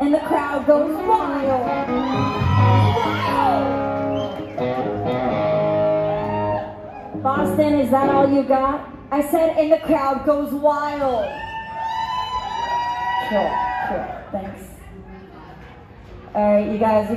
and the crowd goes wild. Boston, is that all you got? I said, and the crowd goes wild. Sure, sure. thanks. All right, you guys, you guys.